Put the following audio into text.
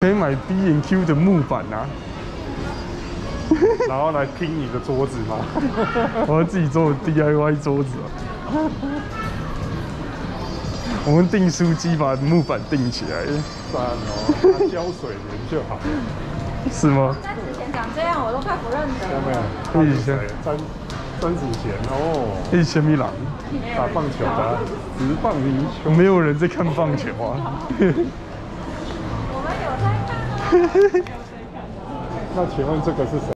可以买 B N Q 的木板啊，然后来拼你的桌子吗？我要自己做 D I Y 桌子啊。我们订书机把木板订起来，算哦，拿胶水粘就好了。是吗？在之前长这样，我都快不认得有没有了。？他是谁？詹詹子贤哦，一千米朗，打棒球的啊，直棒英雄。没有人在看棒球啊。那请问这个是谁？